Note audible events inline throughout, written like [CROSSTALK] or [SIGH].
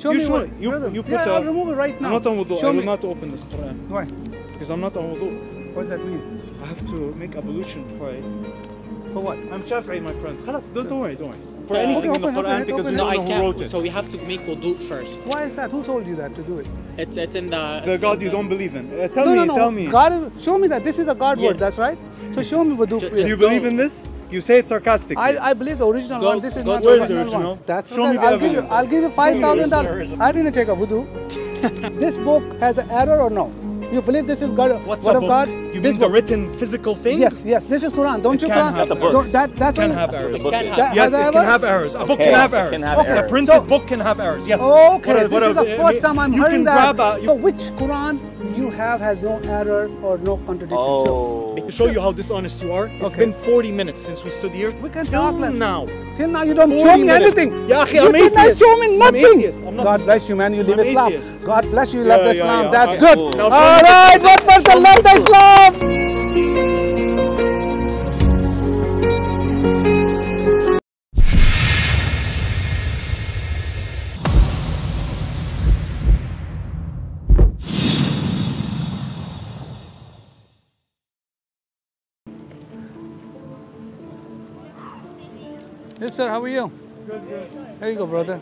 Show you me sure? You, you put yeah, a, I'll remove it right now. I'm not on wudu. Show I will me. not open this Quran. Why? Because I'm not on wudu. What does that mean? I have to make ablution for a... For what? I'm Shafi'i, my friend. Khalas, don't, don't worry, don't worry for uh, anything in the Quran because can't. wrote it. So we have to make wudu first. Why is that? Who told you that to do it? It's it's in the it's the God the, you don't believe in. Uh, tell no, me, no, no. tell me. God, show me that this is the God yeah. word. That's right. So show me wudu. Do you believe in this? You say it sarcastically. I, I believe the original Go- one. This is go- not where's the the original, original? one. That's Show me I- the I'll give you. I'll give you five thousand dollars. I didn't take a wudu. [LAUGHS] this book has an error or no? You believe this is God? What's word a of book? God? You This mean the written physical thing? Yes, yes. This is Quran. Don't It you? can Quran? have That's a book. Don't- That, that's Can why- have errors. Can have. That- Yes, has it error? can have errors. A book Okay. can have errors. can have A errors. printed So- book can have errors. Yes. Okay, What are- this what is are- the I first time I'm you hearing can that. grab a, you so which Quran you have has no error or no contradiction? Oh. to show you how dishonest you are. It's Okay. been 40 minutes since we stood here. We can Till talk like- now. Till now you don't show me minutes. anything. Yeah, akhi, you I'm did not show me nothing. atheist. God bless you, man. You live Islam. God bless you. You Yeah, love Islam. That's good. Now show All me the right. book. One person love the Islam. Yes, sir. How are you? Good, good. There you go, brother.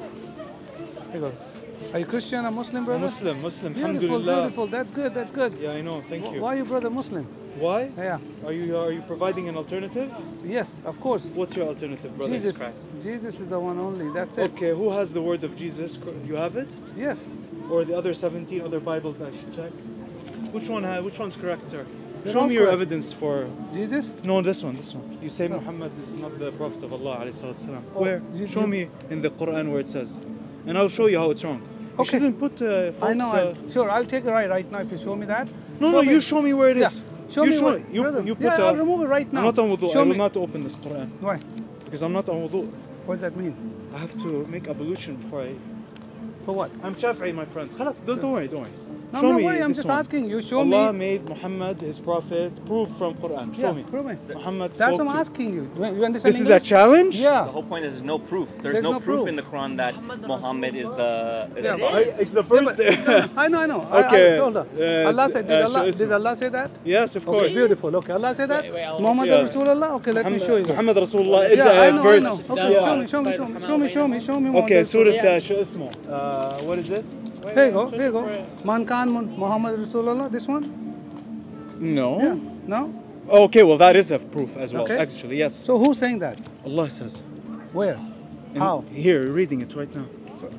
There you go. Are you Christian or Muslim, brother? Muslim, Muslim. Beautiful, Alhamdulillah. beautiful. That's good. That's good. Yeah, I know. Thank you. Why are you brother Muslim? Why? Yeah. Are you are you providing an alternative? Yes, of course. What's your alternative, brother? Jesus. Jesus is the one only. That's it. Okay, who has the word of Jesus? Do you have it? Yes. Or the other 17 other Bibles I should check? Which one ha- which one's correct, sir? They're Show me your correct. evidence for Jesus? No, this one, this one. You say No. Muhammad is not the Prophet of Allah alayhi. Oh, Where? you- show you- me in the Quran where it says and I'll show you how it's wrong. Okay. You shouldn't put uh, false, I know. I'll, sure, I'll take it right right now if you show me that. No, show no, me. you show me where it is. Yeah. Show you me. Show, where, you, you put. Yeah, i'll uh, remove it right now. I'm not on wudu. Show I will me. not open this Quran. Why? Because I'm not on wudu. What does that mean? I have to make ablution before I. For what? I'm Shafi'i, my friend. Khalas, don't, don't worry, don't worry. No, show no, me. Worry, I'm just one. asking you. Show Allah me. Allah made Muhammad his prophet. Prove from Quran. Show yeah, me. Prove me. Muhammad. That's what I'm asking you. Do you understand? This English? is a challenge. Yeah. The whole point is there's no proof. There's, there's no, no proof, proof, in the Quran that Muhammad, Muhammad is the. Yeah, it's the first. Yeah, [LAUGHS] I know. I know. Okay. I, I told her. Uh, Allah said. Did, uh, Allah, did Allah say that? Yes, of course. Okay, beautiful. Okay. Allah said that. Wait, wait, Muhammad yeah. Rasulullah. Okay, let Muhammad, me show you. Muhammad Rasulullah is yeah, a I know, verse. I know. Okay. Show me. Show me. Show me. Show me. Show me. Show me. Okay. Surah. Uh, uh, what is it? Here you go, here you go. Man Khan Muhammad Rasulullah, this one? No. Yeah. No? Okay, well that is a proof as well. Okay. Actually, yes. So who's saying that? Allah says. Where? And How? Here, reading it right now.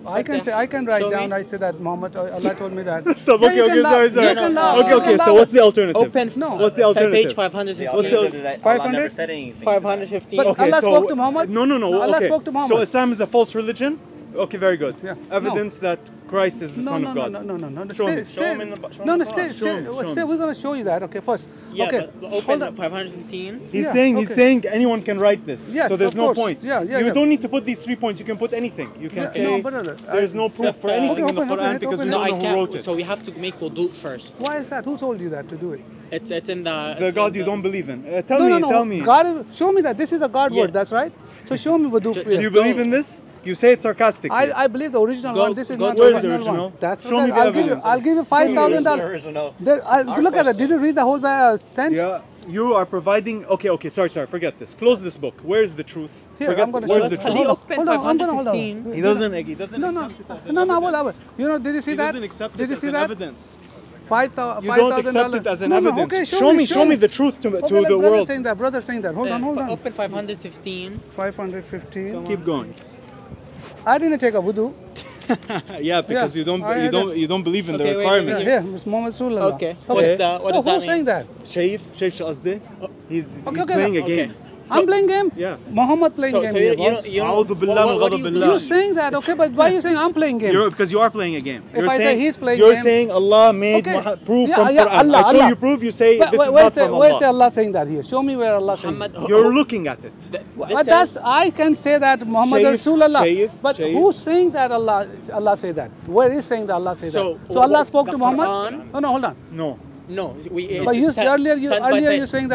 I can say, I can write Show down, me. I say that Muhammad, uh, Allah told me that. [LAUGHS] okay, Yeah, you okay, sorry, sorry. You can laugh. Okay, okay. So what's the alternative? Open. No. What's the Page alternative? 515. Allah What's the- never, Allah 500? never said anything. 515. But Okay, Allah so spoke to Muhammad? No, no, no. No, Allah okay. spoke to Muhammad. So Islam is a false religion. Okay, very good. Yeah. Evidence that Christ is the No, Son no, of God. no, no, no, no. Show stay, me. stay. Show him in the- show no, in no, the stay, stay, Show him, show stay. We're gonna show you that. Okay, first. Yeah, okay. but open on. 515. He's Yeah, saying he's saying anyone can write this. Yes, so there's of no course. point. Yeah, yeah, You yeah. don't need to put these three points. You can put anything. You can Yeah, say no, brother, there's no proof for Okay, anything in the open, open Quran it, because open we it. No, don't I know who wrote can't. it. So we have to make wudu first. Why is that? Who told you that to do it? It's it's in the. the it's God in you don't believe in. Uh, tell no, me, no, no. tell me. God, show me that. This is the God Yeah. word. That's right. So show me wudu, Ju- Do you believe in this? You say it sarcastically. I, I believe the original Go- one. This is go- not where's the the original, original? one. That's Show me I- the I'll give you. evidence. I'll give you five thousand dollars. original. Look at that. Did you read the whole uh, tent? yeah, you are providing. Okay, okay. Sorry, sorry. Forget this. Close this book. Where's the truth? Here, Forget I'm gonna where's show the truth? Hold on, Open hold on, I'm gonna hold on. 515. He doesn't. He doesn't. No, no, accept it as no, no. evidence. Well, well, you know, did you see He that? doesn't accept did it you as see an that? evidence. Five thousand. You don't accept it as an no, no, evidence. okay, show, me, show me the truth to, Okay, to let the brother world. saying that. Brother saying that. Hold Uh, on, hold on. Open 515. 515. Keep going. I didn't take a wudu. [LAUGHS] yeah, because Yeah, you don't I you don't it. you don't believe in Okay, the wait, wait, Yeah, requirements. here, Mr. Muhammad Rasulullah. Okay. What's the- what so does that who's saying that? Shaif, Shaif Shazdi, oh, he's, Okay, he's okay, playing a okay. game. I'm playing game. Yeah. Muhammad playing So, game so you, you boss. don't, you A'udhu don't, billah what, min what do ghadab you billah. You're saying that, okay, but why are you saying I'm playing game? You're, because you are playing a game. If you're I say saying, he's playing You're game- saying Allah made Okay. Muha- proof Yeah, from yeah, Quran. Allah, I show Allah. you proof, you say Where- this where- is where's not the- from Where's Allah. Allah saying that here? Show me where Allah saying Muhammad, that. You're looking at it. Th- But that's I can say that Muhammad Shaykh, Rasulullah. Shaykh, but Shaykh. who's saying that Allah Allah say that? Where is saying that Allah say So, that? So Allah spoke to Muhammad. Quran- Oh no, hold on. No. No, we. But it's you sent- earlier you sent by earlier say-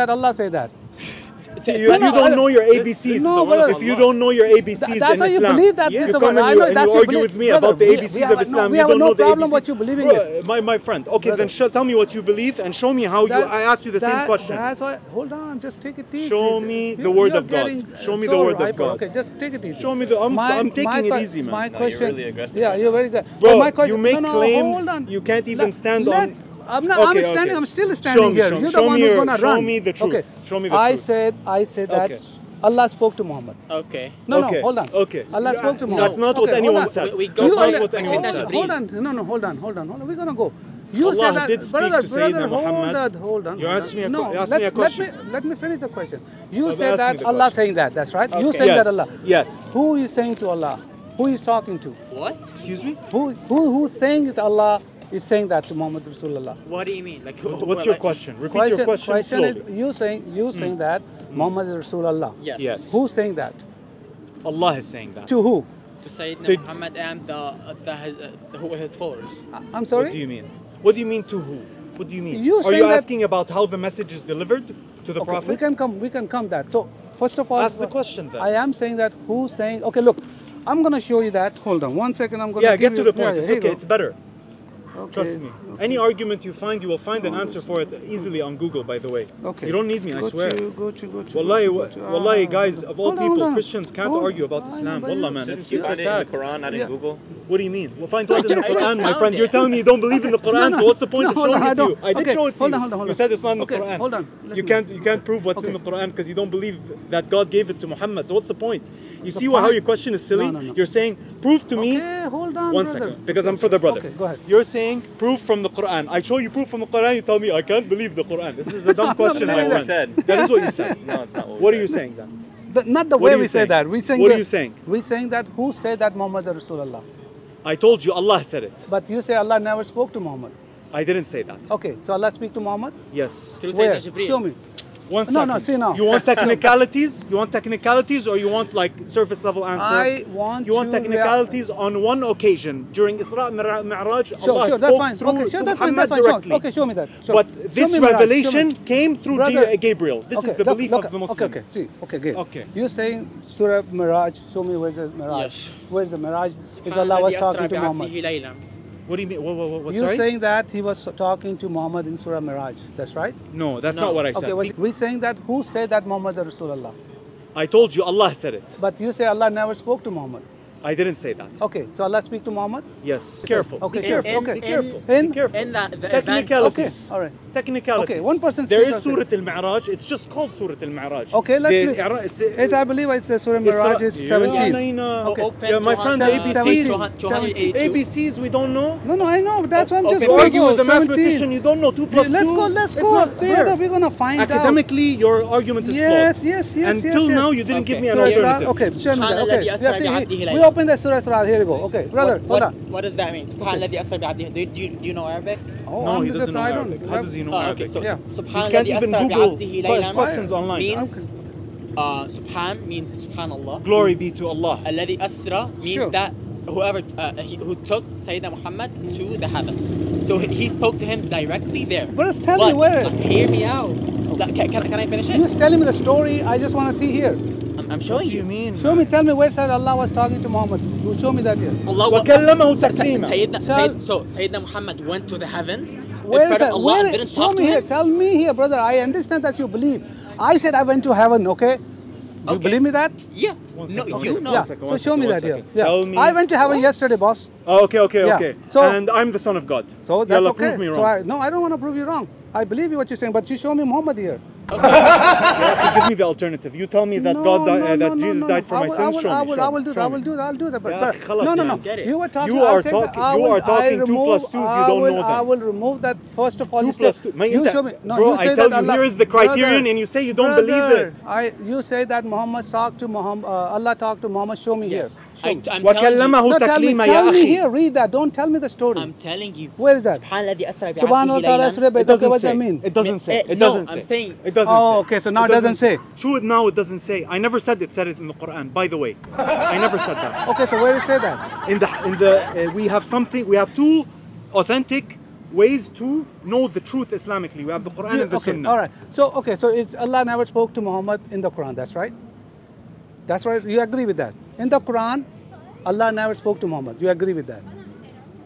[LAUGHS] See, if you don't know your ABCs, no, brother, if you don't know your ABCs, that's why you believe that. Yes. You come and you, and you argue with me about the ABCs of Islam. We have no problem what you believe in. My my friend. Okay, then tell me what you believe and show me how you. I asked you the same question. That's why. Hold on, just take it easy. Show me the word of God. Show me the word of God. Okay, just take it easy. Show me the. I'm taking it easy, man. My question. Yeah, you're very good. Bro, you make claims. You can't even stand on. I'm not. Okay, I'm standing. Okay. I'm still standing me, here. Show, You're the one who's gonna show run. Show me the truth. Okay. Show me the I truth. said. I said that. Okay. Allah spoke to Muhammad. Okay. No, no, hold on. Okay. Allah spoke to Muhammad. That's not what anyone said. We, we go you, not what anyone said. Hold on. No, no, hold on, hold on, hold on. We're gonna go. You Allah said that, did speak brother, to brother, Muhammad. Hold on, hold on. You asked me a, no, asked let, me a question. Let me, let me finish the question. You well, said that Allah saying that, that's right? Okay. You said yes. that Allah. Yes. Who is saying to Allah? Who is talking to? What? Excuse me? Who, who, who's saying to Allah? He's saying that to Muhammad Rasulullah. What do you mean? Like, [LAUGHS] what's well, your question? Repeat question, your question, question you saying you hmm. saying mm. that hmm. Muhammad Rasulullah. Yes. yes. Who's saying that? Allah is saying that. To who? To Sayyidina to, Muhammad and the, uh, the, uh, who his followers. Uh, I'm sorry. What do you mean? What do you mean to who? What do you mean? You Are you asking about how the message is delivered to the okay, Prophet? We can come. We can come that. So first of all, ask the question. Then I am saying that who's saying? Okay, look, I'm going to show you that. Hold on, one second. I'm going to. Yeah, get to the point. Yeah, it's okay. It's better. Okay. Trust me. Any argument you find, you will find an answer for it easily on Google, by the way. Okay. You don't need me, I swear. To, go to, go to, wallahi, go to, uh, guys, of all people, on, Christians can't argue about Islam. Wallah, man. It's, it's sad. The Quran, not in. Google? What do you mean? Well, find what in [LAUGHS] the Quran, my friend. It. You're telling me you don't believe in the [LAUGHS] Quran, no, no, so what's the point no, of showing on, it to you? I did okay. show it to hold you. Hold hold you said it's not in the okay. Quran. Hold on. You can't, you can't prove what's in the Quran because you don't believe that God gave it to Muhammad, so what's the point? You see how your question is silly? You're saying, prove to me. Okay, hold on. One second, because I'm for the brother. Okay, go ahead. You're saying, prove from the Quran. I show you proof from the Quran, you tell me I can't believe the Quran. This is a dumb [LAUGHS] question. no, I no, said. That is what you said. no, it's not what, what are you saying then? The, not the what way we saying? say that. We saying. What are you saying? We saying that who said that Muhammad Rasulullah? I told you Allah said it. But you say Allah never spoke to Muhammad. I didn't say that. Okay, so Allah speak to Muhammad? Yes. Where? Show me. No, no, see now. You want technicalities? you want technicalities or you want like surface level answer? I want You want technicalities on one occasion during Isra Mi'raj. Sure, Allah spoke that's fine. okay, sure, that's fine, that's fine. Directly. Sure. Okay, show me that. Sure. But this revelation Miraj, came through Brother, Gabriel. This okay, is the look, belief look, of the Muslims. Okay, okay, see. Okay, good. Okay. You're saying Surah Miraj, show me where's the Miraj. Yes. Where's the Miraj? Is Allah was talking to Muhammad. What do you mean? What, what, what, You're sorry? saying that he was talking to Muhammad in Surah Miraj. That's right? No, that's no. not what I said. Okay, well, we're saying that who said that Muhammad Rasulullah? I told you Allah said it. But you say Allah never spoke to Muhammad. I didn't say that. Okay, so Allah speak to Muhammad? Yes. Careful. Okay, be careful. In, okay. Be careful. In, be careful. In the, the Technicalities. Okay, all right. technicality. Okay, one person There is Surah Al Mi'raj. It's just called Surah Al Mi'raj. Okay, let's. The, it's, I believe it's uh, Surah Mi'raj is 17. Okay. Open yeah, my friend, the ABCs. 17. ABCs, we don't know. No, no, I know. That's why I'm just arguing with the mathematician. You don't know 2 plus 2. Let's go, let's go. Brother, we're going to find out. Academically, your argument is flawed. Yes, yes, yes. Until now, you didn't give me an alternative. Okay, okay open the surah. Here we go. Okay, brother, what, what. What does that mean? Okay. Do, you, do you know Arabic? Oh, no, he doesn't know Arabic. How does he know ah, okay, Arabic? So, yeah. Subhanallah, can't even Google questions online. Means, uh, Subhan means Subhanallah. Glory be to Allah. Alladhi Asra means sure. that whoever uh, he, who took Sayyidina Muhammad to the heavens. So he, he spoke to him directly there. But tell telling me where. Uh, hear me out. Okay. Can, can, can, I finish it? You're telling me the story. I just want to see here. I'm showing you. you mean? Show me, tell me where said Allah was talking to Muhammad. You show me that here. Allah وكلمه تكليما. Sayyidina, so Sayyidina Muhammad went to the heavens. Where is that? Allah where, didn't show me here. Tell me here, brother. I understand that you believe. I said I went to heaven, okay? Do okay. you believe me that? Yeah. No, you know. Yeah. Second, so show second, me that here. Yeah. Tell me. I went to heaven what? yesterday, boss. Oh, okay, okay, yeah. okay. So, and I'm the son of God. So that's okay. prove me wrong. So I, no, I don't want to prove you wrong. I believe you what you're saying, but you show me Muhammad here. Okay. [LAUGHS] Give me the alternative. You tell me that no, God, di- no, uh, that no, Jesus died for I my will, sins. I will, I will, I will do that. I will do that. I'll do that. But, yeah, but no, no, no. You are talking. You are talking. You will, are talking remove, two plus twos. You don't will, know that. I will remove that. First of all, two plus two. Man, you show me. No, bro, you say I tell that you, here is the criterion, brother, and you say you don't brother, believe it. I, you say that Muhammad talked to Muhammad. Uh, Allah talked to Muhammad. Show me yes. here. What I'm وكلمه no, تكليما يا أخي. here, read that. Don't tell me the story. I'm telling you. Where is that? سبحان الذي أسرى بعبده سبحان الله تعالى أسرى بعبده. What does that mean? It doesn't say. It doesn't eh, say. It eh, doesn't say. Oh, okay. So now it doesn't say. شو now it doesn't say. I never said it. Said it in the Quran. By the way, I never said that. Okay, so where did it say that? In the in the eh, we have something. We have two authentic ways to know the truth Islamically. We have the Quran and the okay, Sunnah. All right. So okay. So it's Allah never spoke to Muhammad in the Quran. That's right. That's right. You agree with that? In the Quran, Allah never spoke to Muhammad. You agree with that?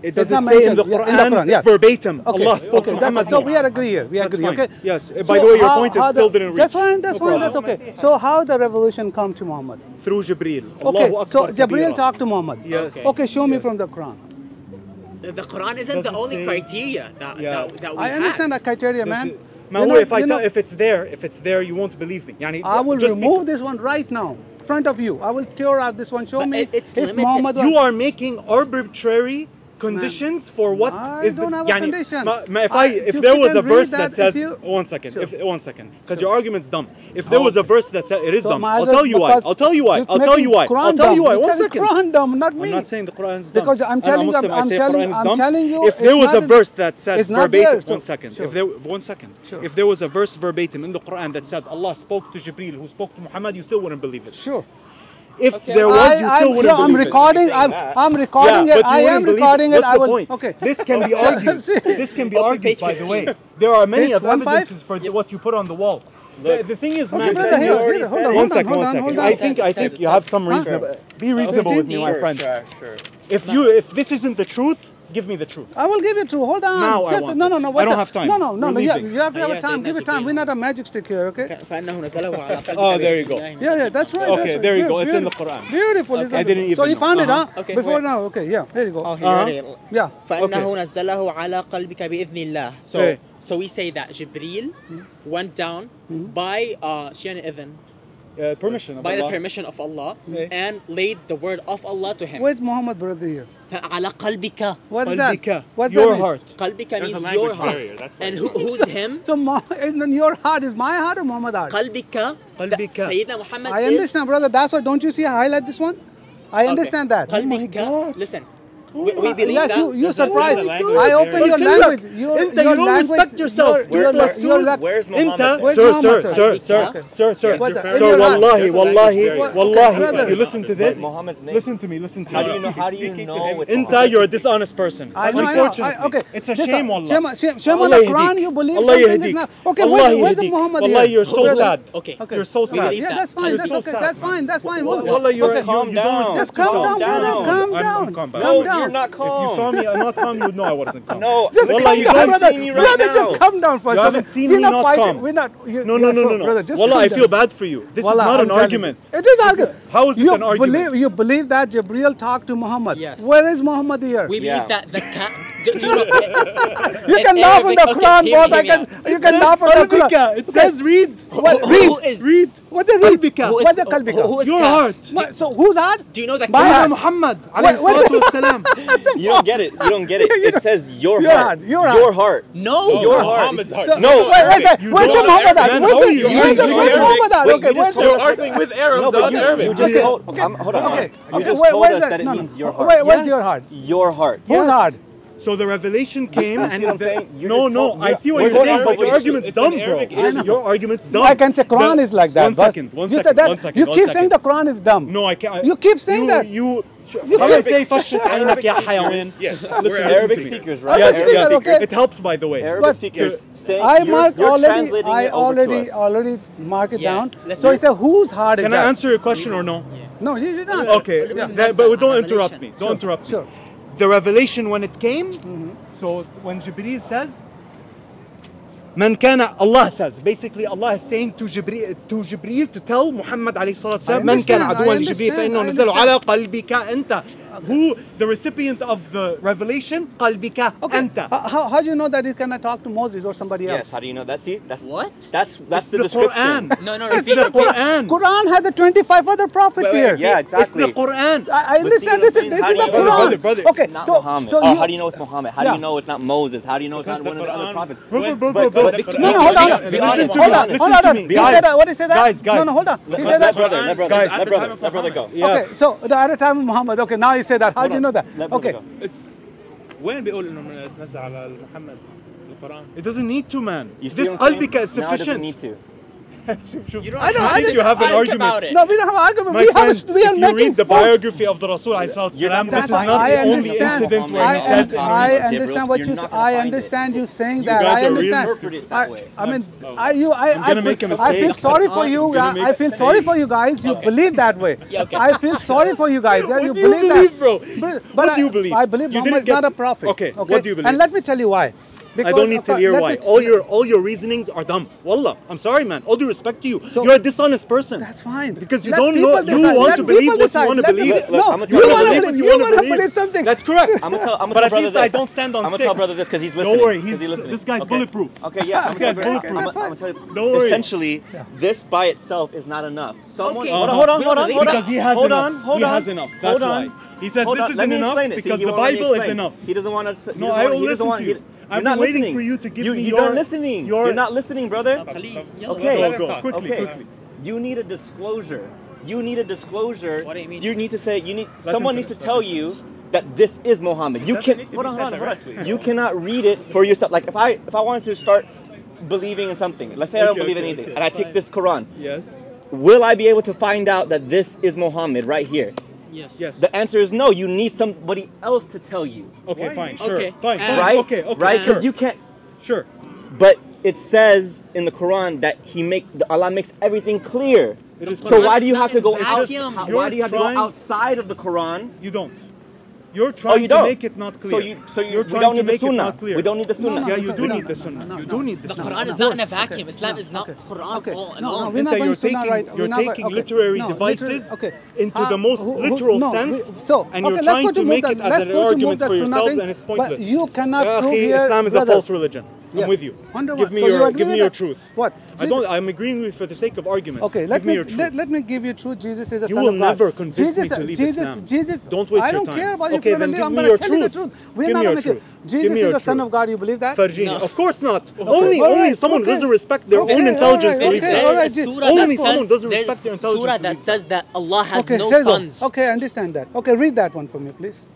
It does not say in the Quran, in the Quran yeah. verbatim. Okay. Allah spoke okay, to Muhammad. So we are agree here. We agree. Okay. Yes. By so the way, your how, point is still didn't reach. That's fine. That's fine. That's okay. So how the revolution come to Muhammad? Through Jibril. Okay. so Jibril talked to Muhammad. Yes. Okay. show me from the Quran. The, Quran isn't the only say, criteria that, yeah. that, that we I understand have. that criteria, man. It, you know, if, I tell, know, if it's there, if it's there, you won't believe me. Yani, I will remove this one right now front of you. I will tear out this one. Show but me. It's limited. Muhammad you are making arbitrary conditions for what I is don't the, have a condition. if I, I if there was a verse that, that says you, one second sure. if one second because sure. your argument's dumb. If there was a verse that said it is so dumb I'll tell you why I'll tell you why I'll tell you why I'll tell you why one second. Quran dumb not me. I'm not saying the Quran is dumb. Because I'm telling I'm, I'm telling I'm telling you if there was a verse that said verbatim one second. If there one second. If there was a verse verbatim in the Quran that said Allah spoke to Jibril who spoke to Muhammad you still wouldn't believe it. Sure. If okay. there was, I, you still I'm, wouldn't. No, I'm recording. I'm, I'm recording yeah, it. I am recording it. it. What's I the point? Okay. This can be [LAUGHS] argued. this can be argued. By the way, there are many of evidences for what you put on the wall. The, the, thing is, okay, man, brother, here, hold on, one second, one second. I think I think you have some reason. Be reasonable with me, my friend. If you if this isn't the truth, Give me the truth. I will give you truth. Hold on. Now Just, I want no, no, no. What I don't have time. No, no, no. no you, have, you have to have oh, a time. Give it time. We're not a magic stick here, okay? [LAUGHS] oh, there you go. Yeah, yeah, that's right. Okay, that's there you right. go. It's in the Quran. Beautiful. Okay. I didn't even So you found it, uh-huh. huh? Okay, Before wait. now. Okay, yeah. There you go. Oh, here uh -huh. Yeah. فَإِنَّهُ So, so we say that Jibreel hmm? went down hmm? by uh, Shian Ibn uh, permission of by Allah. the permission of Allah okay. and laid the word of Allah to him. Where's Muhammad brother here? على قلبك What is that? What's your that heart. قلبك There's means your heart. That's and who, who's him? so your heart is my heart or Muhammad's heart? قلبك قلبك Sayyidina Muhammad I understand brother that's why don't you see I highlight this one? I understand okay. that. قلبك. Oh my God. Listen we, we believe yes, that. You, you surprised. I open your language. You, Inta, your you don't respect yourself. Your, your, your, your, where's Inta, sir, sir, sir, sir, sir, sir, sir, wallahi, wallahi, wallahi. You listen to this. Listen to me, listen to me. Do you know? How do you know? Inta, you're a dishonest person. Unfortunately. Okay. It's a shame, wallah. Shame, on the Quran. You believe something is not. Okay, where's Muhammad here? You're so sad. Okay. You're so sad. Yeah, that's fine. That's okay. That's fine. That's fine. Wallah, you're calm down. Just calm down, brothers. Calm down. Calm down down. You're not calm. If you saw me not calm, you would know I wasn't calm. No, just Wallah, calm you down, brother. Me right brother, now. just calm down first. You haven't seen we're me not, fighting. calm. We're not. No, no, no, no, no. Brother, just Wallah, I feel bad for you. This Wallah, is not I'm an argument. You. It is argument. How is it an argument? Believe, you believe that Jibril talked to Muhammad. Yes. Where is Muhammad here? We believe yeah. that the cat you [LAUGHS] can laugh on the Quran, okay, boss. I can. You can laugh on the Quran. It says read. What, read. Who is, read. What's a read? Qalbika. Who is, What's a qalbika? Who, who is Your heart. What, so who's that? Do you know that? By Muhammad. [LAUGHS] You don't get it. You don't get it. [LAUGHS] It says your heart. Your heart. Your heart. No. Your heart. No. Wait. Wait. Where's Muhammad? Where's Muhammad? Okay. Where's You're arguing with Arabs on Arabic. Okay. Hold on. Okay. You just told us that it means your heart. Where's your heart? Your heart. Who's heart? So the revelation came and no, no, I see what you're saying, but your argument's dumb, bro. Your argument's dumb. I can say Quran is like that. One second, one second, one second. You keep saying the Quran is dumb. No, I can't. You keep saying that. You. You can say فشت Yes, we're Arabic speakers, right? Yes, speaker, okay. It helps, by the way. Arabic speakers. I mark already. I already already mark it down. So it's a whose heart is that? Can I answer your question or no? No, you did not. Okay, but don't interrupt me. Don't interrupt me. Sure the revelation when it came. Mm-hmm. So when Jibril says, Man kana, Allah says, basically Allah is saying to Jibril to, Jibril, to tell Muhammad عليه الصلاة والسلام, Man kana aduan Jibril فإنه نزل على قلبك anta." who the recipient of the revelation, qalbika okay. anta. How, how do you know that he's gonna talk to Moses or somebody else? Yes, how do you know that's it? that's what? That's that's the, the, description. Quran. [LAUGHS] no, no, it's the Quran. Quran has the 25 other prophets wait, wait, here. Yeah, exactly. It's the Quran. I, I understand this is this is the Quran. Brother, brother, okay, so, Muhammad. so oh, you, how do you know it's Muhammad? How yeah. do you know it's not Moses? How do you know because it's not one of the other prophets? No, no, hold on. Hold on, hold on. He said. What did he say that? Guys, guys. No, no, hold on. He said that. Let brother, let brother, let brother go. Okay, so the at the time of Muhammad. Okay, now he's say that? How do you know that? Okay. It's وين بيقول انه تنزل على محمد القران؟ It doesn't need to man. This قلبي is sufficient. No, it doesn't need to. I don't think you have an argument. No, we don't have an argument. My we friend, have a, we are you read the biography of the Rasul Islam, this is not I the only incident where he says I understand what you I understand you saying that. I understand. I mean, I you I I feel sorry for you. [LAUGHS] I feel sorry for you guys. [LAUGHS] You believe that way. I feel sorry for you guys. You believe that. Bro, what do you believe? I believe Muhammad is not a prophet. Okay, what do you believe? And let me tell you why. Because I don't need to hear why. All your all your reasonings are dumb. Wallah, I'm sorry, man. All due respect to you, so, you're a dishonest person. That's fine. Because you let don't know. Decide. You want let to believe what decide. you want to believe. Them, no, I'm you want to believe something. That's correct. I'm gonna tell. I'm gonna tell brother this. I don't stand on. I'm gonna tell brother this because he's listening. Don't worry, he's listening. This guy's bulletproof. Okay, yeah. [LAUGHS] This guy's bulletproof. Don't worry. Essentially, this by itself is not enough. Okay. Hold on, hold on, hold on. Hold on, hold on. He has enough. That's why. He says this isn't enough because the Bible is enough. He doesn't want to. No, I will listen to you. I'm not waiting listening. for you to give you, me you your. You're not listening. Your... You're not listening, brother. Uh, okay. Go, go. Quickly, okay. quickly. You need a disclosure. You need a disclosure. What do you mean? You need to say. You need. Let someone needs to tell you that this is Muhammad. You can't. hold on, hold on. You cannot read it for yourself. Like if I if I wanted to start believing in something, let's say okay, I don't believe okay, in anything, okay, and I fine. take this Quran. Yes. Will I be able to find out that this is Muhammad right here? Yes. Yes. The answer is no. You need somebody else to tell you. Okay, Why? fine, sure, okay. fine, and, right? Okay, okay, right? Because sure. you can't. Sure. But it says in the Quran that He make the Allah makes everything clear. It is so why do you have to go out? Why do you have to go outside of the Quran? You don't. You're trying oh, you to make it not clear. So, you, so you, are trying don't to make it not clear. We don't need the sunnah. No, no, yeah, you do need the sunnah. You do need the sunnah. The Quran is not in a vacuum. Islam is not Quran okay. all alone. No, no, you're taking, you're taking literary devices into uh, the most literal sense, and you're trying to make it as an argument for yourselves, and it's pointless. You cannot prove here, Islam is a false religion. Yes. I'm with you. Wonderful. Give me so your give me your truth. What? Jesus? I don't. I'm agreeing with you for the sake of argument. Okay. Let give me, me your truth. Let, let, me give you truth. Jesus is a you son of God. You will never convince Jesus, me to leave Jesus, Islam. Jesus. Don't waste I don't your time. care about okay, your then give I'm me your truth. The truth. We're give not me your truth. Jesus is the son of God. You believe that? Farjina. No. Of course not. Okay. Only right. only someone okay. doesn't respect their okay. own intelligence. Only someone doesn't respect their intelligence. Surah that says that Allah has no sons. Okay, I understand that. Okay, read that one for me, please.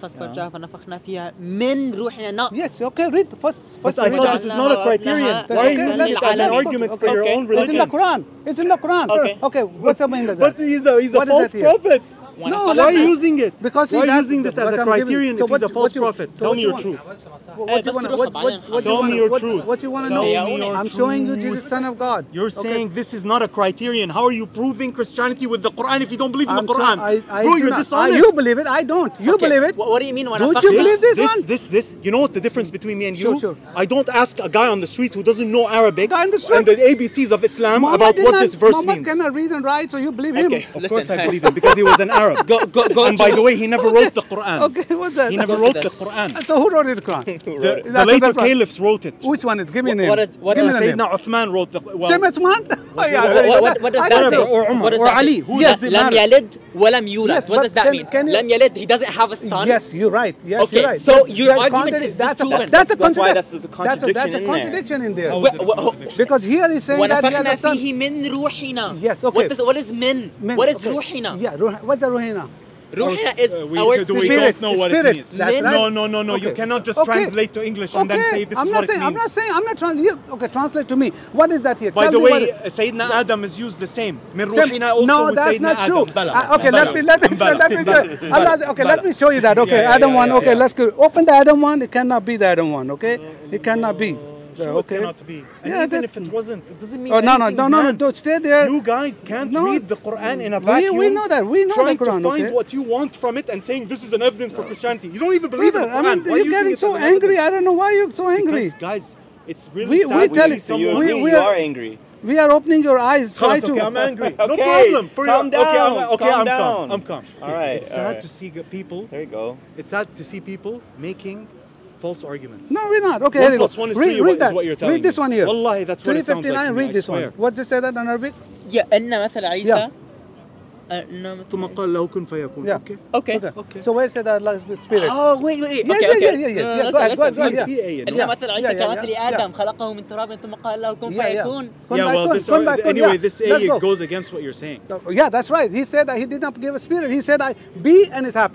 صارت فرجاها فنفخنا فيها من روحنا not yes okay read first first but I thought this is not a criterion why is it as an argument for your own religion it's in the Quran it's in the Quran okay okay what's up in that but he's a he's a false prophet when no, I why are you using it? Because why are you using this as a criterion giving, so if he's a false you, prophet? So tell me you your truth. What you wanna, what, what, tell me your truth. What you want to know? I'm showing you Jesus, Son of God. You're saying this is not a criterion. How are you proving Christianity with the Quran if you don't believe in the Quran? Bro, you're ah, dishonest. You believe it. I don't. You believe it. What do you mean when I Don't you believe this one? This, this, you know what the difference between me and you? I don't ask a guy on the street who doesn't know Arabic and the ABCs of Islam about what this verse means. Muhammad cannot read and write, so you believe him. Of course I believe him because he was an Arab. Arab. Go, go, go and by the way, he never wrote the Quran. okay, what's that? He never wrote the Quran. So who wrote the Quran? the, the, later caliphs wrote it. Which one? Is? Give me a name. What, what, what Give me Sayyidina name. Uthman wrote the. Well, Sayyidina Uthman? what, oh, what, what does that mean? Or Umar? Or Ali? Who yes, does it matter? لم يلد Yes, what does that can, mean? Can لم يلد. He doesn't have a son. Yes, you're right. Yes, okay, you're right. So your argument is that's that's a contradiction. That's a contradiction in there. Because here he's saying that he has a son. Yes. Okay. What is min? What is ruhina? Yeah. What's the ruhina. Ruhina is uh, we, our spirit. We don't know what it means. Right. No, no, no, no. Okay. You cannot just okay. translate to English okay. and then say this I'm is not what saying, it means. I'm not saying, I'm not translating. Okay, translate to me. What is that here? By Tell the way, what... Sayyidina Adam is used the same. Min also no, that's Sayyidina not true. Uh, okay, let me, let me, let me, show you. Allah, okay, let me show you that. Okay, yeah, yeah, Adam yeah, 1. Okay, let's go. Open the Adam 1. It cannot be the Adam 1. Okay, it cannot be there. Okay. It cannot be. And yeah, even if it wasn't, it doesn't mean. Oh no no no no no! Don't stay there. You guys can't no, read the Quran in a vacuum. We, we know that. We know the Quran. to find okay? what you want from it and saying this is an evidence for Christianity. You don't even believe Brother, in the Quran. I mean, you're getting so angry. Evidence? I don't know why you're so angry. Because, guys, it's really we, sad. We tell we, we are angry. We are opening your eyes. Try okay, to. I'm angry. okay, no problem. For calm your, down. Okay, I'm, okay, calm I'm down. calm. I'm calm. All right. It's sad right. to see people. There you go. It's sad to see people making false arguments. No, we're not. Okay, One here you plus go. one is read, three, read what- is that. what you're telling read this me. one here. Wallahi, that's what it sounds like to 359, me, read I this one. swear. What's it say that in Arabic? Yeah, إن مثل عيسى Yeah. إن ثم قال له كن فيكون. Yeah. Okay. Okay. Okay. Okay. So where it say that Allah is spirit? Oh wait wait Yeah, okay yeah, okay yeah, yeah, yeah. No, Yeah, no, go ahead, listen, go ahead, go ahead, listen. yeah. في آية. إن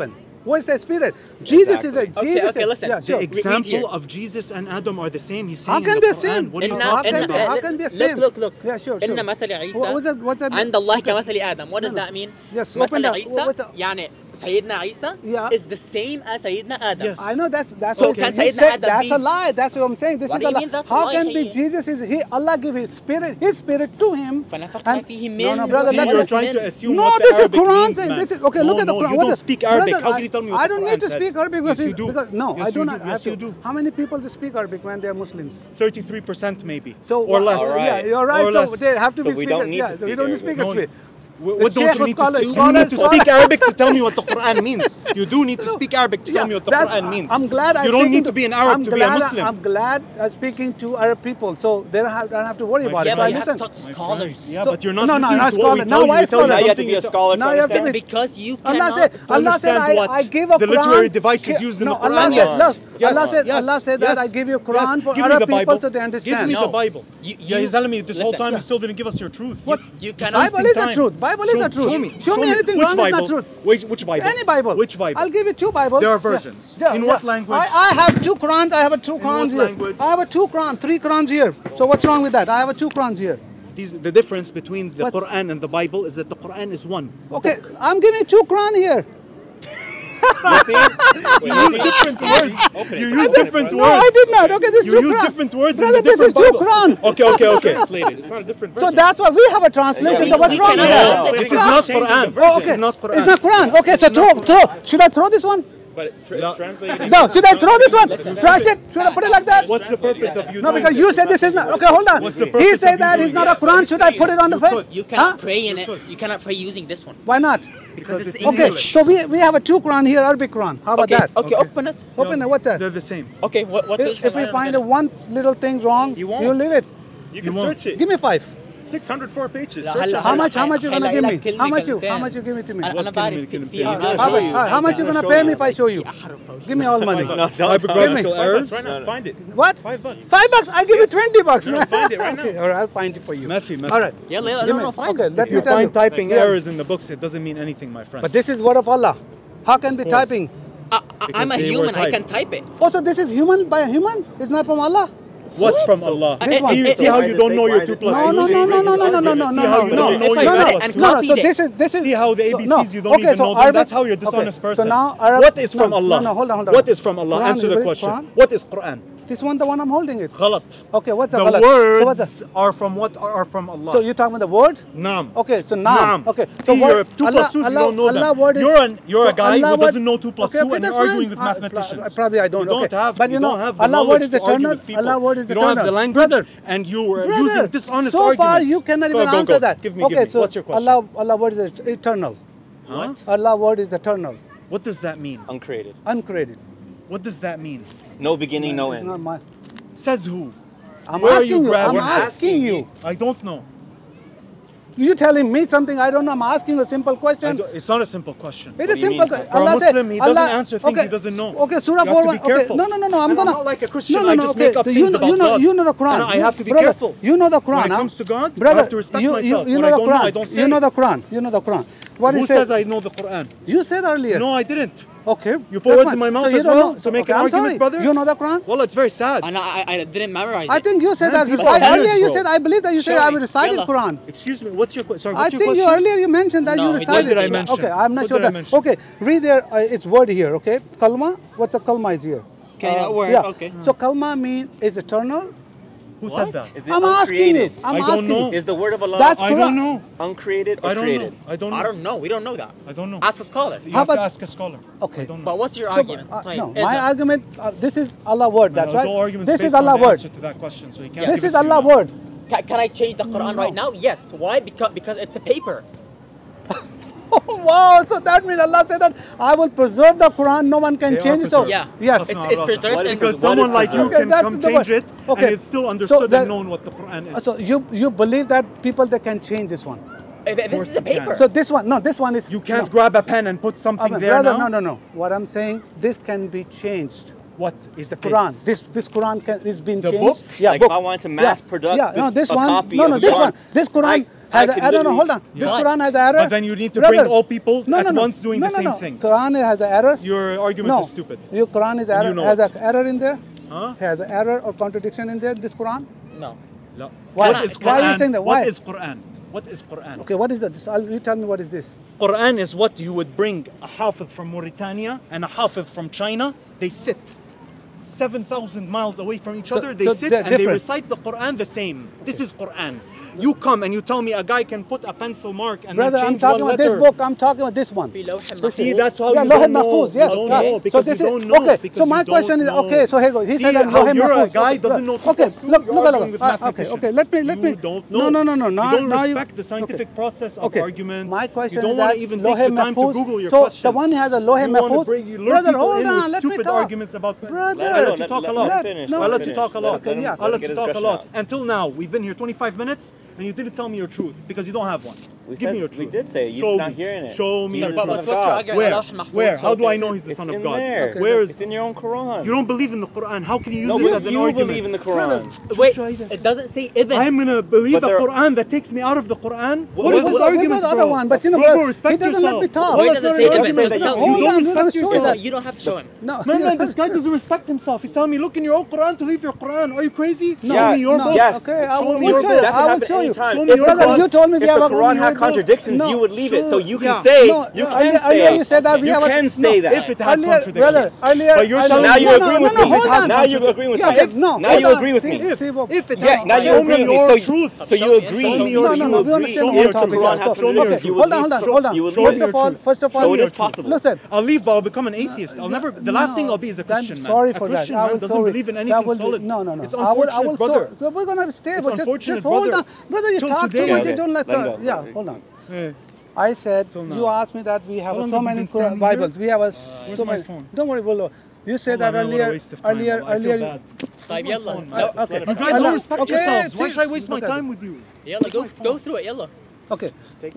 Yeah. What is that spirit? Exactly. Jesus is a Jesus. Okay, okay, listen. Yeah, sure. The example of Jesus and Adam are the same. He's saying how can be same? What إن, how, can, إن, how, can be same? Look, look, look. Yeah, sure. sure. إن مثل عيسى what's that, what's that And الله كمثل Adam. What does that mean? Yes. Open that عيسى يعني Sayyidina Isa yeah. is the same as Sayyidina Adam. Yes. I know that's that's so okay. can said, Adam that's be... a lie. That's what I'm saying. This what is a lie. That's How can be Jesus is he Allah give his spirit his spirit to him? And, no, no, brother, See, you're trying to assume No, this is Quran saying. This is okay, no, look at the Quran. You don't speak Arabic. How can you tell me I don't need to speak Arabic because no, I do not have to. How many people speak Arabic when they are Muslims? 33% maybe. So or less. Yeah, you're right. So they have to be speakers. We don't need to speak. Arabic what don't you need to, scholars, you need to speak Arabic to tell me what the Quran means? You do need to speak Arabic to yeah, tell me what the Quran means. I'm glad I you don't need to be an Arab I'm to glad, be a Muslim. I'm glad I'm speaking to Arab people, so they don't have, don't have to worry about yeah, it. Yeah, but you listen. have to talk to scholars. Yeah, so, but you're not no, no, listening not to what we tell Now you have to be a scholar to. Because you cannot understand what the literary devices used in the Quran. Yes. Allah said. Allah said that. I give you Quran for Arab people so they understand. Give me the Bible. Yeah, he's telling me this whole time yeah. you still didn't give us your truth. What? You, you cannot. Bible is the truth. Bible is show, the truth. Show me. Show, show me anything which wrong Bible? is not truth. Which, which Bible? Any Bible. Which Bible? I'll give you two Bibles. There are versions. Yeah. Yeah. In yeah. what language? I, I, have two Qurans. I have a two Qurans here. Language? I have a two Quran, three Qurans here. So what's wrong with that? I have a two Qurans here. These, the difference between the What's, Quran and the Bible is that the Quran is one. Okay, book. I'm giving two Quran here you see? You use different words. You use different words. No, I did not. Okay, this is You use different words Brother, this is Jew Quran. Okay, okay, okay. It's not a different version. So that's why we have a translation. So what's wrong with that? This is not Quran. Oh, okay. It's not Quran. It's not Quran. Okay, so throw, throw. Should I throw this one? But tra- no. translating. No, should I throw this one? Translate. Should I put it like that? What's the purpose of you? No, because you said this is not. Okay, hold on. What's the purpose he said that it's not a Quran. Should I put it on the face? You cannot huh? pray in it. You cannot pray using this one. Why not? Because, it's, English. Okay, so we, we have a two Quran here, Arabic Quran. How about okay, that? Okay, okay, open it. Open no, it, what's that? They're the same. Okay, what, what's If, it? if we find one little thing wrong, you, you leave it. You, can search it. Give me five. 604 pages. How much? How much you gonna give me? How much you? How much you give me to me? How much you gonna pay me if I show you? Give me all money. Give errors. Find it. What? Five bucks. Five bucks. I give you twenty bucks, man. Find it right [LAUGHS] now. Or I'll find it for you. Matthew, All right. Yeah, Leila, no, Okay. find it. tell you find typing errors in the books, it doesn't mean anything, my friend. But this is word of Allah. How can be typing? I, am a human. I can type it. Also, this is human by a human. It's not from Allah. What's from Allah? See, how you don't know your 2 plus two. No, no, no, no, no, no, no, no, no. See how you don't know your 2 plus 2? No, no. See how the ABCs you don't even know them? That's how you're a dishonest person. What is from Allah? No, no, hold on, hold on. What is from Allah? Answer the question. What is Quran? This one, the one I'm holding it. Ghalat. Okay, what's the a The Words so what's a, are from what are from Allah. So you're talking about the word? Naam. Okay, so naam. naam. Okay, so See, word, two Allah, plus two, Allah, you don't know Allah them. you're, an, you're so a guy who doesn't know two plus okay, two okay, and you're arguing with mathematicians. Probably I don't. You okay. don't have, but you, you know, don't have the Allah word is eternal. Allah word is eternal. You don't have the language Brother. and you were Brother. using dishonest so arguments. So far you cannot even answer that. Give me, Okay, so what's your question? Allah, Allah word is eternal. What? Allah word is eternal. What does that mean? Uncreated. Uncreated. What does that mean? No beginning, no end. Says who? I'm Where asking you. you I'm asking you. I don't know. You're telling me something I don't know. I'm asking a simple question. It's not a simple question. It is a simple. question. Allah a Muslim, he Allah, doesn't answer things okay, he doesn't know. Okay, Surah 4 1. Okay, no, no, no, no. I'm and gonna. I'm not like a Christian. No, no, no. okay. you, know, you, know, you know the Quran. I have to be brother, careful. You know the Quran. When it comes to God, brother, I have to respect you, myself. You, you know the Quran. Know, you know the Quran. You know the Quran. What Who says I know the Quran? You said earlier. No, I didn't. Okay. You put words in my mouth so as well know, to make okay, an I'm argument, sorry. brother. You know the Quran? Well, it's very sad. And I, I didn't memorize I think you said Man, that. Earlier you said, I believe that you Show said me. I recited Yalla. Quran. Excuse me, what's your, sorry, what's I your question? I think you earlier you mentioned that no, you recited. What did I mention? Okay, I'm not what sure that. Okay, read there, uh, it's word here, okay? Kalma, what's a kalma is here? Okay, uh, word, yeah. okay. So kalma means is eternal who what? said that? Is it I'm uncreated? asking it. I'm I don't asking know. You. Is the word of Allah That's I don't know. uncreated or I don't created? Know. I don't know. I don't know. We don't know that. I don't know. Ask a scholar. You How have about, to ask a scholar. Okay. But what's your so, argument? Uh, like, no, my that? argument, uh, this is Allah word. That's right. This is Allah word. Answer To that question, so you can't yes. This is Allah word. Can, can I change the Quran no. right now? Yes. Why? Because, because it's a paper. [LAUGHS] wow, so that means Allah said that I will preserve the Quran, no one can They change it. So. Yeah. yes. It's- it's preserved What is Because someone is like you Okay, can that's come the change word. it, Okay. and it's still understood that- and known what the Quran is. So you you believe that people they can change this one. Uh, This is a paper. So this one, no, this one is you can't no. grab a pen and put Uh, something there brother, now. no, no, no. What I'm saying, this can be changed. What is the Quran. This this Quran can, is being The changed. book? Yeah, Like book. if I wanted to mass yeah. produce yeah, no, this- this a one. copy no, no, the this Quran, one. This Quran I- has don't know. Hold on. Yeah. This Quran has an error. But then you need to Brother. bring all people no, no, at no. once doing the same thing. Quran has an error. Your argument is stupid. Your Quran is error. You know has an error in there. Huh? Has an error or contradiction in there. This Quran. No. No. Why, what is Quran? Why are you saying that? Why? What is Quran? What is Quran? Okay, what is that? So you tell me what is this? Quran is what you would bring a hafiz from Mauritania and a hafiz from China. They sit 7,000 miles away from each so, other. They so sit and different. they recite the Quran the same. This is Quran. You come and you tell me a guy can put a pencil mark and Brother, I'm talking about this book. I'm talking about this one. See, that's how yeah, you don't know. Mahfuz, yes. You don't know so this you don't is, know. Okay, so my question is, okay, so here goes. He See says that Lohem you're Mahfuz. a guy okay, doesn't know Okay, look, look, look. Ah, okay, okay, let me, let me. You don't know. No, no, no, no. You don't respect the scientific process of argument. My question is You don't want to even take the time to Google your questions. So the one has a Lohe Mahfuz. Brother, hold on, let me talk. arguments about... Brother, I let you talk a lot. I let to talk a lot. I let to talk a lot. Until now, we've been here 25 minutes and you didn't tell me your truth because you don't have one. We Give said, me your truth. We did say. You're not hearing it. Show me your truth. Where? Where? How do I know he's the it's son of God? Okay. Where is? It's in your own Quran. You don't believe in the Quran. How can you use no, it as an argument? You believe in the Quran. Wait, it doesn't say ibn. I'm gonna believe but a Quran that takes me out of the Quran. what, what is this what, argument, the other one? But you know, bro, respect he doesn't yourself. let me talk. Wait, does it say ibn? You don't respect yourself. You don't have to show him. No, man, man, this guy doesn't respect himself. He's telling me, look in your own Quran to leave your Quran. Are you crazy? No, your book. Yes. Okay, I will show you. I will show you. If, you told me if the Quran had contradictions, no, you would leave sure. it. So you can yeah. say, no, you can earlier, say, earlier you said that we you have can a, say that. If it had earlier, contradictions. Brother, earlier, but you're earlier, now you agree with me. Now you agree with me. Now you agree with me. If it yeah, now you agree with me. So you agree. No, no, no. We topic. Hold on, hold on, hold on. First of all, first of all, so it is possible. Listen, I'll leave, but I'll become an atheist. I'll never. The last thing I'll be is a Christian. Sorry for that. I will. Sorry. Believe in anything solid. No, no, no. It's unfortunate, brother. So we're gonna stay. Just hold on. Brother, you talk today, too much. You don't let, the, yeah, hold on. Hey. I said, you asked me that we have so many Bibles. We have a, uh, so many. Phone? Don't worry, we'll, you said that earlier. Earlier, earlier. طيب يلا okay. You guys don't respect okay, yourselves. Why should I waste my time with you? Yalla, go, go through it. Yalla. Okay.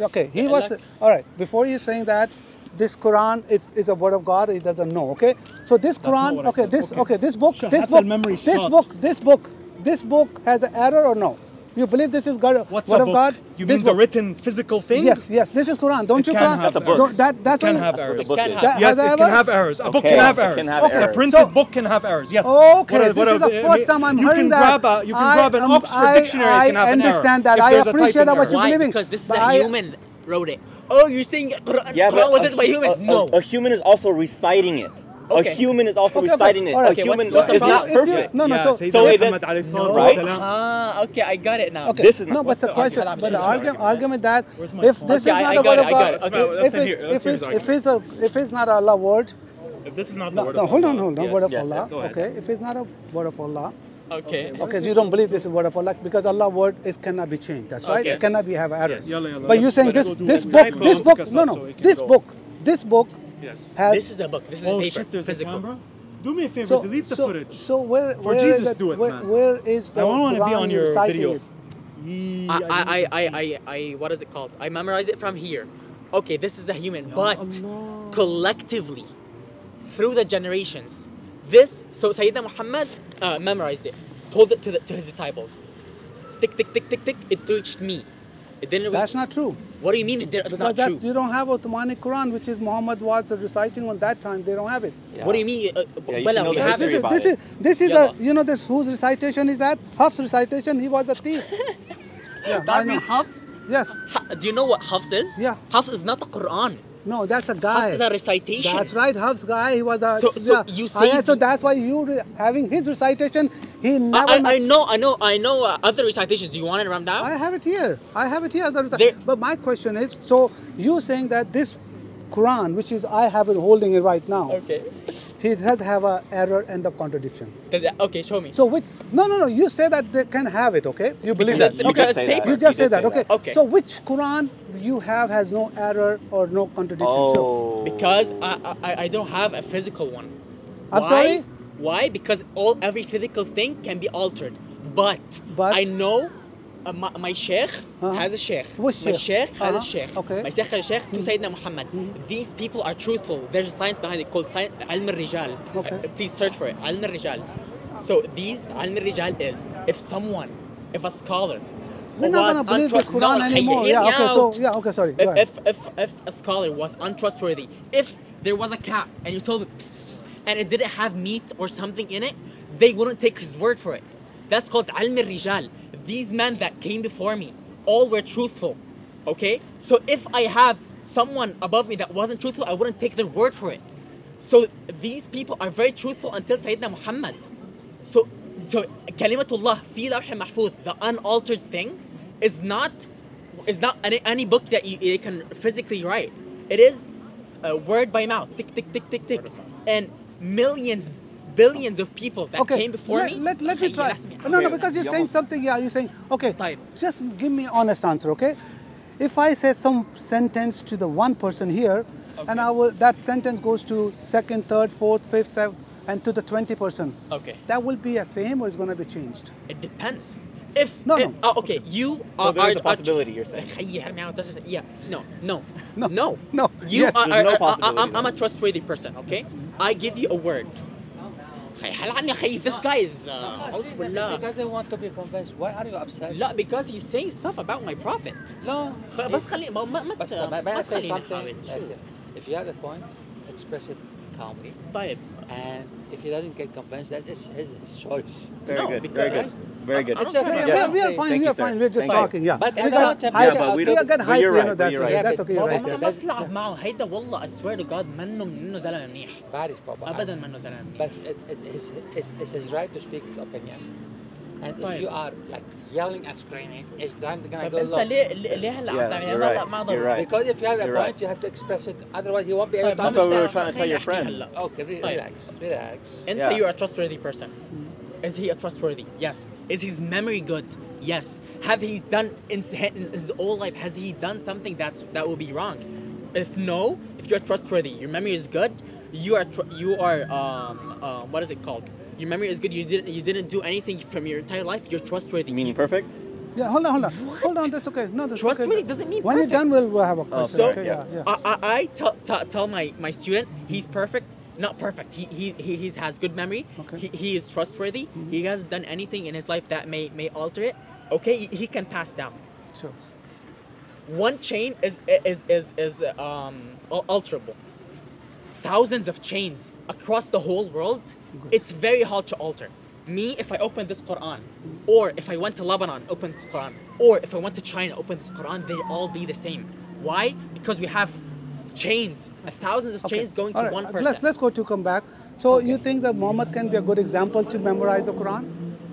Okay. He was all right. Before you saying that, this Quran is, is a word of God. He doesn't know. Okay. So this Quran. Okay. This okay. This book. This book. This book. This book. This book has an error or no? You believe this is God, What's word of book? God? You mean this the book. written physical thing? Yes, yes. This is Quran. Don't it you? Quran? That's a book. That, that's it can have errors. Yes, it can have errors. A book can have errors. Okay. A printed book can have errors. Yes. Okay. This is the first time I'm hearing that. You can grab an Oxford dictionary. I understand that. I appreciate that what you're believing. Because this is a human wrote it. Oh, you're saying Quran, was written by humans? No. A human is also reciting it. Okay. A human is also okay, reciting but, it. Right, a human what's, what's is not perfect. No, no, yeah, so, so it is, no, right? Ah, okay, I got it now. Okay. This is not, no, but the, question, argument? but the argument, argument that if this is not about, if if it's if it's not Allah's word, if this is not the no, word no, of hold Allah. on, hold on, word of Allah. Okay, if it's not a word of Allah. Okay. Okay, so you don't believe this is word of Allah because Allah word is cannot be changed. That's right. It cannot be have errors. But you're saying this this book this book no no this book this book Yes. Has, this is a book. This is oh, a paper. Shit, there's physical. A camera? Do me a favor, so, delete the so, footage. So where, For where Jesus, that, do it, where, man. Where is the I don't want to be on your video. I, I, I, I, I, what is it called? I memorize it from here. Okay, this is a human, but Allah. collectively, through the generations, this, so Sayyidina Muhammad uh, memorized it, told it to, the, to his disciples. Tick, tick, tick, tick, tick, it reached me. Then that's not true. What do you mean It's not that, true? You don't have Uthmanic Quran, which is Muhammad was reciting on that time. They don't have it. Yeah. What do you mean? Uh, yeah, you well, we have this, is, this is this is yeah. a you know this whose recitation is that? Hafs recitation. He was a thief. [LAUGHS] yeah, that. Yes. Ha, do you know what Hafs is? Yeah. Hafs is not the Quran. No, that's a guy. That's a recitation. That's right, Hafs guy. He was a. So, so you ah, say. So that's why you having his recitation. He never. I, I, I know, I know, I know. Uh, other recitations. Do you want it rammed down? I have it here. I have it here. There, but my question is, so you saying that this Quran, which is I have it holding it right now. Okay it has have a error and the contradiction. Does it, okay, show me. So which? No, no, no. You say that they can have it. Okay, you believe Because that? it's- Okay, because it's paper. you just say that. Okay. Okay. So which Quran you have has no error or no contradiction? So, Oh. Because I, I I don't have a physical one. I'm Why? sorry? Why? Because all every physical thing can be altered. But, But? I know uh, my, my sheikh Uh-huh. has a sheikh. My sheikh? sheikh has a Uh-huh. sheikh. Okay. My sheikh has a sheikh to Sayyidina Muhammad. These people are truthful. There's a science behind it called science, Ilm al-Rijal. Okay. Uh, please search for it. Ilm al-Rijal. So these Ilm al-Rijal is if someone, if a scholar We're not gonna believe this Quran no, anymore. Yeah. Okay. So yeah. Okay. Sorry. If, if, if, if a scholar was untrustworthy, if there was a cat and you told "Psst, psst, psst," and it didn't have meat or something in it, they wouldn't take his word for it. That's called ilm rijal. These men that came before me, all were truthful. Okay? So if I have someone above me that wasn't truthful, I wouldn't take their word for it. So these people are very truthful until Sayyidina Muhammad. So, so Kalimatullah fi lawh mahfuz, the unaltered thing, is not is not any, any book that you, you can physically write. It is uh, word by mouth, tick tick tick tick tick, and millions, billions of people that okay. came before let, me. Let, let me try. me. No, no, because you're saying something. Yeah, you're saying okay. Type. Just give me honest answer, okay? If I say some sentence to the one person here, and I will that sentence goes to second, third, fourth, fifth, seventh, and to the twenty person. Okay. That will be the same, or it's going to be changed? It depends. If No, if- no. Oh, okay, you So are. there's are, a possibility, you're saying. [LAUGHS] Yeah, now this is yeah. No, no, No, no, no, You yes. are. There's no are- are- possibility I'm, I'm a trustworthy person. Okay, I give you a word خي- حل عني خي, This guy is. Uh, أعوذ بالله. Because they want to be convinced. Why are you upset? لا because he's saying stuff about my prophet. No. خ- بس خلي ما ما ما But ت- may, may ما I say تخليني something? أحاول. شو؟ Listen, if you have a point, express it calmly. طيب. And if he doesn't get convinced, that is his, his choice. Very No, good. because- Very good. Very good. I don't It's a care. very- we, Yes. are, we are fine. Thank we you, are sir. fine. We're just Thank you. talking. Yeah. But we I got don't have- hype. Yeah, but we we don't- got but hype. you're you right, know, but that's you're okay. right. That's okay. You're Yeah, right. but- yeah. بابا ما تلعب معه هيدا والله I swear to God منه منه زلمه منيح بعرف بابا. ابدا منه زلمه منيح But it, it, it's, it's, it's his right to speak his opinion. And if طيب. you are like yelling and screaming, it's time to gonna طب go انت low. ليه ليه ليه هلا عم Yeah, تعمل you're هلا right. ما You're ضروري right. Because if you have a You're point, right. you have to express it. Otherwise, he won't be able طيب to ما That's what we understand. were trying to tell خليني your أحكي friend. هلا Okay, re- طيب. relax, relax. انت Yeah. you're a trustworthy person is he a trustworthy yes is his memory good yes have he done in in his whole life has he done something that's that will be wrong if no if you're trustworthy your memory is good you are tr- you are um uh, what is it called Your memory is good you didn't you didn't do anything from your entire life you're trustworthy Meaning perfect? Yeah, hold on, hold on. What? Hold on, that's okay. No, that's Trustworthy okay. doesn't mean When perfect. you're done, we'll, we'll have a question. So okay, yeah, yeah. I, I, I tell, tell, tell my, my student he's perfect. Not perfect. He, he, he he's, has good memory. Okay. He, he is trustworthy. He hasn't done anything in his life that may, may alter it. Okay, he, he can pass down. Sure. One chain is is is, is um, alterable. Thousands of chains across the whole world. It's very hard to alter. Me, if I open this Quran, or if I went to Lebanon, open this Quran, or if I went to China, open this Quran, they all be the same. Why? Because we have chains, thousands of chains going to All right, one uh, person. Let's let's go to come back. So you think that Muhammad can be a good example to memorize the Quran?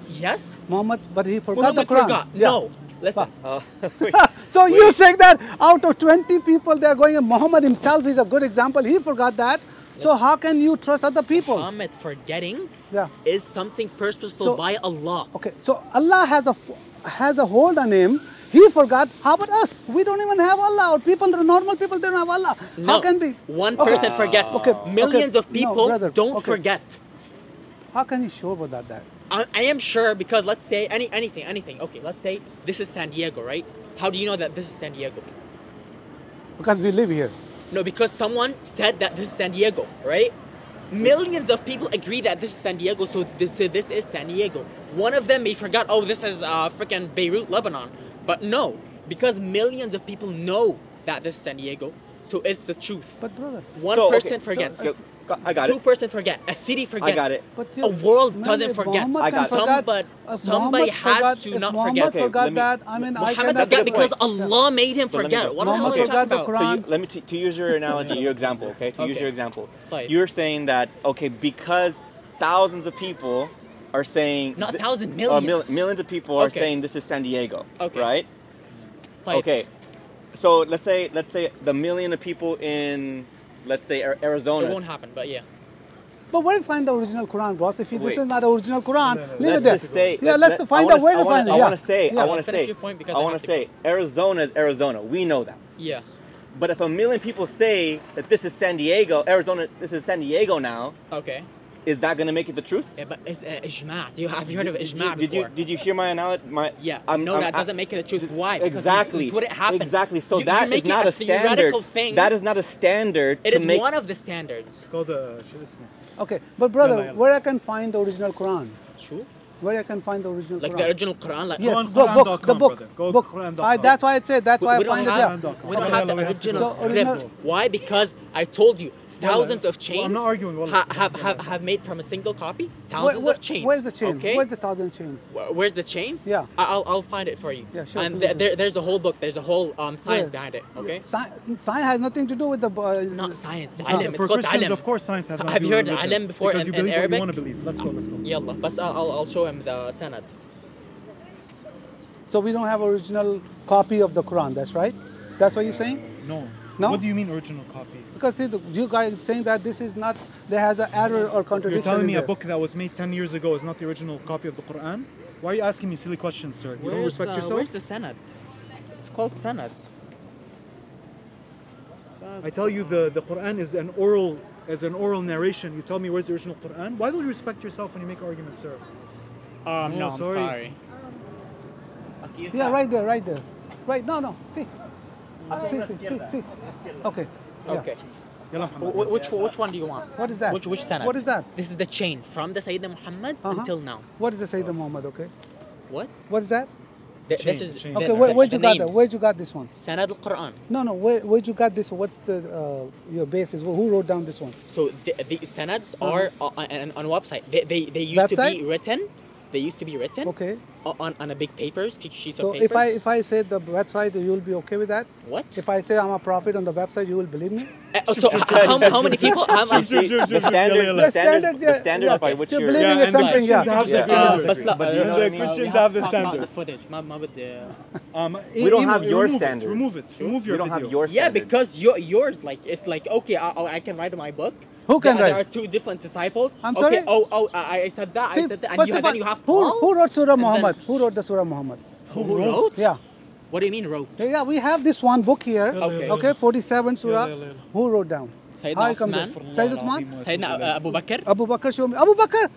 yes. Muhammad, but he forgot Muhammad the Quran. forgot. Yeah. No. Listen. [LAUGHS] Uh, [LAUGHS] so you saying that out of 20 people they're going, Muhammad himself is a good example. He forgot that. So how can you trust other people? Muhammad forgetting Yeah. is something purposeful So- by Allah. Okay. So Allah has a has a hold on him. He forgot. How about us? We don't even have Allah. Or people, normal people, they don't have Allah. No. How can be? One Okay. person forgets. Okay, Millions okay. of people brother, don't okay. forget. How can you show about that? that? I, I am sure because let's say any anything anything. Okay, let's say this is San Diego, right? How do you know that this is San Diego? Because we live here. No, because someone said that this is San Diego, right? Millions of people agree that this is San Diego, so this this is San Diego. One of them may forgot, oh, this is uh, freaking Beirut, Lebanon, but no, because millions of people know that this is San Diego, so it's the truth. But brother, One So, okay, person forgets. so- I got Two it. person forget. A city forgets. I got it. but A world man, doesn't if forget. Muhammad I can got it. forget- Somebody- if somebody Muhammad has forgot- to not Muhammad forget. Okay, forgot let me- that. I mean, I Muhammad cannot that's forgot a because point. Allah made him So let me forget. go. What the hell Muhammad are you forgot talking the about? Quran. So you, let me t- to use your analogy, your example, okay? To use your example, Right. you're saying that okay because thousands of people are saying Not th- thousand, uh, mil- millions. millions of people are Okay. saying this is San Diego, Okay. right? Like, Okay, so let's say let's say the million of people in let's say Arizona. It won't happen, but yeah. But where to find the original Quran, boss? If you, this is not the original Quran, leave Let's it there. just say. yeah, let's let- find I out wanna- where to find it. I want to say. I want to say. your point because I I want to to say. Arizona is Arizona. We know that. Yes. But if a million people say that this is San Diego, Arizona, this is San Diego now, Okay. Is that going to make it the truth? Yeah, but it's uh, ijma. You, have you heard did, of ijma did, did you, did you hear my analogy? Yeah. I'm, no, I'm, that I'm, doesn't make it the truth. Why? Because exactly. What it happened. Exactly. So you, that is not a, a standard. Thing. That is not a standard. It is make... one of the standards. It's called the Okay, but brother, where I can find the original Quran? Sure. Where I can find the original like Quran? Like the original Quran? Like yes, Quran, book, book, the book. Go book. I, that's why I said, that's we, why we I find have, it there. We don't have the original script. Why? Because I told you, thousands of chains well, I'm not arguing ha have, have, have made from a single copy? Thousands of chains where's the chain okay? Where's the thousand chains? Where's the chains? Yeah. I'll, I'll find it for you. Yeah sure and th there, there's a whole book there's a whole um, science yeah. behind it okay? Sci science has nothing to do with the uh, not science. Alim. for it's Christians of course science has nothing have you heard religion. alim before because in, you believe in Arabic? you want to believe. Let's go let's go. Yalla but I'll, I'll show him the sanad. so we don't have original copy of the Quran that's right? That's what you're saying? No. No? What do you mean original copy? Because see, you guys saying that this is not, there has an error or contradiction. You're telling me a book that was made 10 years ago is not the original copy of the Quran? Why are you asking me silly questions, sir? You don't respect uh, yourself? Where's the sanad? It's called sanad. I tell you the, the Quran is an oral as an oral narration. You tell me where's the original Quran. Why don't you respect yourself when you make arguments, sir? Um, oh, no, no sorry. I'm sorry. Yeah, right there, right there. Right, no, no. See, Sí, sí, sí, sí. Okay. Yeah. Okay. Which, which one do you want? What is that? Which, which sanad? What is that? This is the chain from the Sayyidina Muhammad uh -huh. until now. What is the Sayyidina so Muhammad, okay? What? What is that? The, chain, this is chain. okay. Where, where'd you got that? Where'd you got this one? Sanad al Quran. No, no. Where, where'd you got this? What's the, uh, your basis? Who wrote down this one? So the, the sanads uh -huh. are uh-huh. on, on, on, website. They they, they used website? to be written they used to be written okay. on, on a big paper, sheets so of papers. So if I if I say the website, you'll be okay with that? What? If I say I'm a prophet on the website, you will believe me? [LAUGHS] Uh, oh, so how, how, many people? How much, the standard, the standard, yeah, the standard yeah, by which you're... believing yeah, uh, something, yeah. Have yeah. The uh, but, uh, but you know the I mean? Christians have the standard. The footage. Um, we don't have your standard. Remove it. Remove your We don't have your. Yeah, because your yours, like, it's like, okay, I can write my book, who can there, write? There are two different disciples. I'm sorry? Oh, oh, I, I said that, See, I said that, and, you, and then you have Who, who wrote Surah Muhammad? Who wrote the Surah Muhammad? Who, who wrote? wrote? Yeah. What do you mean wrote? Yeah, we have this one book here. Okay. Okay, 47 Surah. who wrote down? Sayyidina How Uthman. Sayyidina Uthman? Sayyidina uh, Abu Bakr. Abu Bakr, show me. Abu Bakr,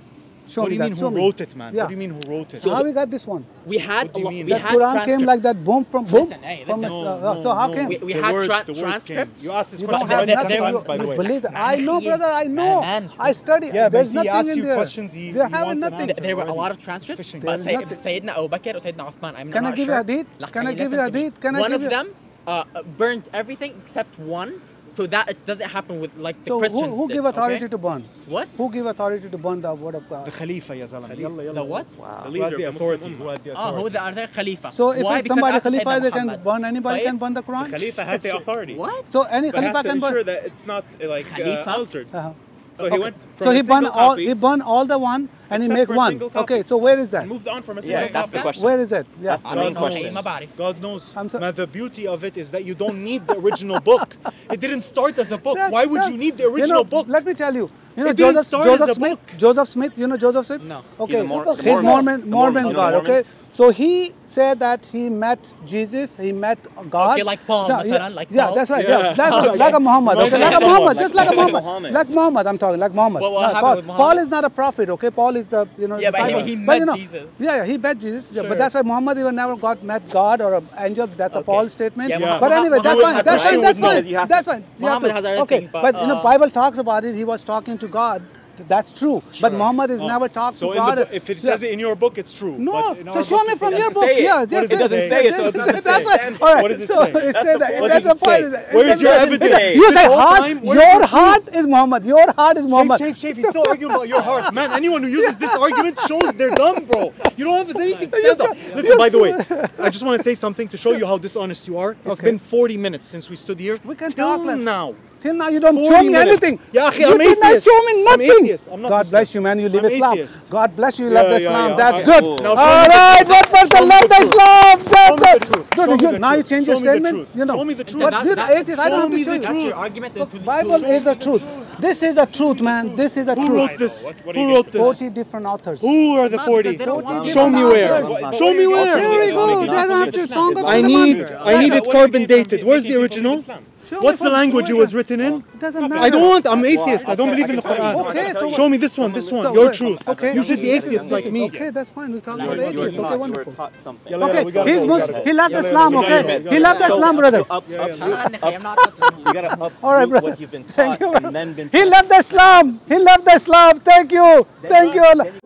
Show what do you mean who me. wrote it, man? Yeah. What do you mean who wrote it? So how we got this one? We had what do you mean? we that had Quran came like that boom from boom. Listen, hey, listen. From, no, uh, no, so how no. came? We, we had words, tra transcripts. Came. You asked this you question times, by the way. Believe I know, brother. I know. Man, I study. Yeah, there's but he nothing in you there. questions. He, there have nothing. There were a lot of transcripts, but say Sayyidina Abu Bakr or Sayyidina Uthman, I'm not sure. Can I give you a hadith? Can I give you a hadith? Can I give you? One of them uh, burnt everything except one. So that doesn't happen with like the so Christians. Who, who did, gave authority okay? to burn? What? Who gave authority to burn the word of God? The Khalifa, ya Zalam. Khalifa. Yalla, The what? Wow. The leader, ah, who the authority. Who the authority? Oh, who the Khalifa. So if Why? somebody Khalifa, they can burn anybody can burn the Quran? The Khalifa has the authority. What? So any but Khalifa has to can ensure that it's not like uh, altered. Uh-huh. So okay. he went from so he burned all he burned all the one and he make one. Okay, so where is that? Moved on from a single yeah, that's copy. the question. Where is it? Yeah. That's the main question. God knows. So the beauty of it is that you don't need the original book. It didn't start as a book. That, Why would that, you need the original you know, book? Let me tell you. You know, Joseph, Joseph Smith. Book. Joseph Smith. You know Joseph Smith. No. Okay. He's, Mor- He's Mormon. Mormon, Mormon God. Okay. So he said that he met Jesus. He met God. Okay, like Paul. No, yeah, like Paul. yeah, that's right. Yeah, yeah. Like, [LAUGHS] okay. like a Muhammad. Okay, like a Muhammad. Just like a Muhammad. Like Muhammad. I'm talking like Muhammad? Paul is not a prophet. Okay, Paul is the you know. Yeah, but he, he, met you know, Jesus. Yeah, yeah, he met Jesus. Sure. Yeah, but that's why Muhammad even never got met God or an angel. That's okay. a false statement. Yeah, yeah. But anyway, that's fine. That's fine. That's fine. That's fine. Muhammad has okay, but you know, uh, Bible talks about it. He was talking to God that's true. Sure. But Muhammad is oh. never talked so to God. If it says it in your book, it's true. No, so show me from your book. Yeah, it doesn't say it. That's why. All right. What does it say? That's the point. Where's your evidence? You say heart. Your heart is Muhammad. Your heart is Muhammad. Shape, shape. He's still arguing about your heart, [LAUGHS] man. Anyone who uses this argument shows they're dumb, bro. You don't have anything to say. Listen, by the way, [LAUGHS] I just want to say something to show you how dishonest you are. It's been 40 minutes since we stood here. We can talk now. Till now you don't show me minutes. anything. Yeah, you I'm did not show me nothing. I'm I'm God bless you, man. You live I'm Islam. Atheist. God bless you. You yeah, love yeah, Islam. Yeah, That's good. All right, one person love Islam. That's good. Now you change your statement. You know. Show me the truth. But you're atheist. I don't have to show you. That's your argument. The Bible is the truth. This is the truth, man. This is the truth. Who wrote this? Who wrote this? 40 different authors. Who are the 40? Show me where. Show me where. Here we go. I need it carbon dated. Where's the original? Gotta he's go, we Muslim. gotta He go. left Yalla, Islam. yalla, Okay, we gotta he go. left So, Islam, brother. Up, up, Yeah, yeah, up, I'm not touching you gotta up All right, brother. what you've been Thank taught you. and then been He taught. left Islam. He left Islam. Thank you. Thank you. Allah.